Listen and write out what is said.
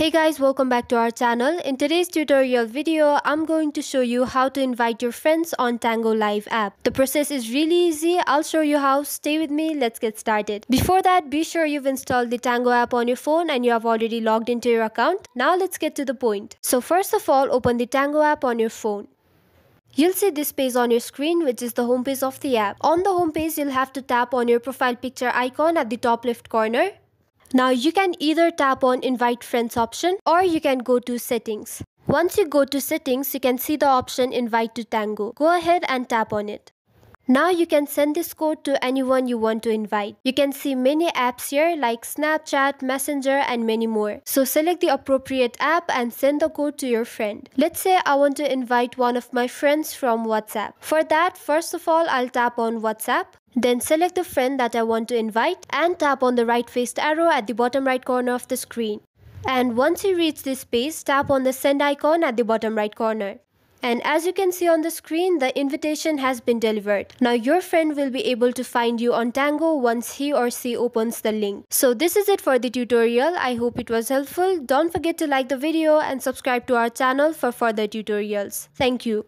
Hey guys, welcome back to our channel. In today's tutorial video, I'm going to show you how to invite your friends on Tango Live app. The process is really easy. I'll show you how. Stay with me. Let's get started. Before that, be sure you've installed the Tango app on your phone and you have already logged into your account. Now let's get to the point. So first of all, open the Tango app on your phone. You'll see this page on your screen which is the home page of the app. On the home page, you'll have to tap on your profile picture icon at the top left corner. Now you can either tap on invite friends option or you can go to settings. Once you go to settings, you can see the option invite to Tango. Go ahead and tap on it. Now you can send this code to anyone you want to invite. You can see many apps here like Snapchat, Messenger and many more. So select the appropriate app and send the code to your friend. Let's say I want to invite one of my friends from WhatsApp. For that, first of all, I'll tap on WhatsApp. Then select the friend that I want to invite and tap on the right faced arrow at the bottom right corner of the screen. And once you reach this page, tap on the send icon at the bottom right corner. And as you can see on the screen, the invitation has been delivered. Now your friend will be able to find you on Tango once he or she opens the link. So this is it for the tutorial. I hope it was helpful. Don't forget to like the video and subscribe to our channel for further tutorials. Thank you.